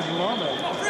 Where's